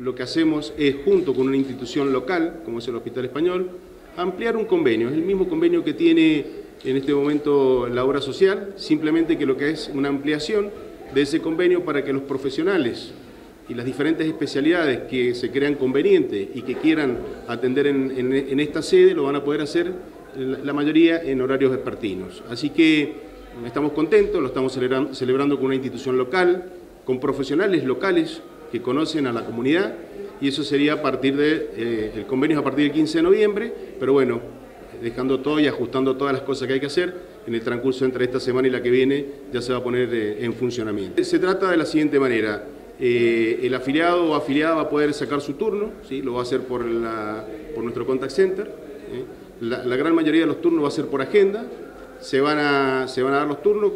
lo que hacemos es, junto con una institución local, como es el Hospital Español, ampliar un convenio. Es el mismo convenio que tiene en este momento la obra social, simplemente que lo que es una ampliación de ese convenio para que los profesionales y las diferentes especialidades que se crean convenientes y que quieran atender en, esta sede lo van a poder hacer la mayoría en horarios vespertinos. Así que estamos contentos, lo estamos celebrando, con una institución local, con profesionales locales que conocen a la comunidad y eso sería a partir de, eh, el convenio es a partir del 15 de noviembre, pero bueno, dejando todo y ajustando todas las cosas que hay que hacer, en el transcurso entre esta semana y la que viene ya se va a poner eh, en funcionamiento. Se trata de la siguiente manera, eh, el afiliado o afiliada va a poder sacar su turno, ¿sí? lo va a hacer por, por nuestro contact center. ¿eh? La, gran mayoría de los turnos va a ser por agenda, se van a, se van a dar los turnos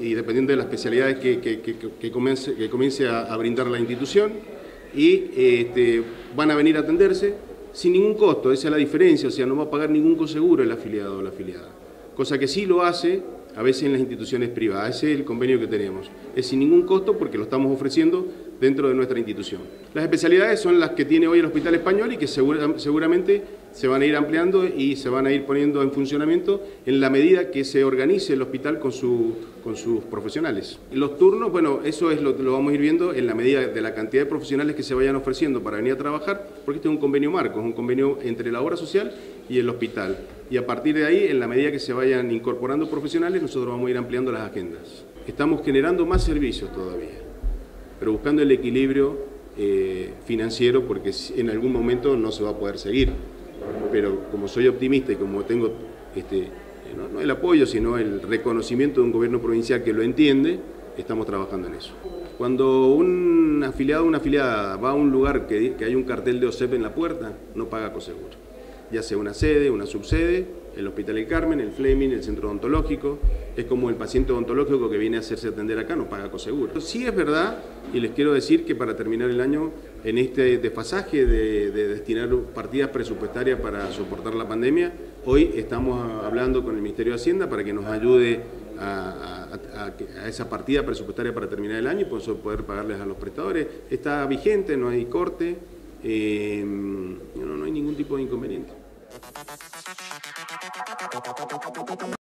y dependiendo de las especialidades que, que, comience, que comience a, brindar la institución y este, van a venir a atenderse sin ningún costo, esa es la diferencia, o sea, no va a pagar ningún coseguro el afiliado o la afiliada, cosa que sí lo hace a veces en las instituciones privadas. Ese es el convenio que tenemos. Es sin ningún costo porque lo estamos ofreciendo dentro de nuestra institución. Las especialidades son las que tiene hoy el Hospital Español y que seguramente se van a ir ampliando y se van a ir poniendo en funcionamiento en la medida que se organice el hospital con, su, con sus profesionales. Los turnos, bueno, eso es lo, lo vamos a ir viendo en la medida de la cantidad de profesionales que se vayan ofreciendo para venir a trabajar, porque este es un convenio marco, es un convenio entre la obra social y el hospital. Y a partir de ahí, en la medida que se vayan incorporando profesionales, nosotros vamos a ir ampliando las agendas. Estamos generando más servicios todavía, pero buscando el equilibrio eh, financiero porque en algún momento no se va a poder seguir pero como soy optimista y como tengo este, no, el apoyo, sino el reconocimiento de un gobierno provincial que lo entiende, estamos trabajando en eso. Cuando un afiliado o una afiliada va a un lugar que, que hay un cartel de OSEP en la puerta, no paga coseguro. Ya sea una sede, una subsede, el Hospital del Carmen, el Fleming, el Centro Odontológico. Es como el paciente odontológico que viene a hacerse atender acá, no paga coseguro. Sí es verdad, y les quiero decir que para terminar el año, en este desfasaje de, destinar partidas presupuestarias para soportar la pandemia, hoy estamos hablando con el Ministerio de Hacienda para que nos ayude a, esa partida presupuestaria para terminar el año y poder pagarles a los prestadores. Está vigente, no hay corte, eh, no tipo de inconveniente.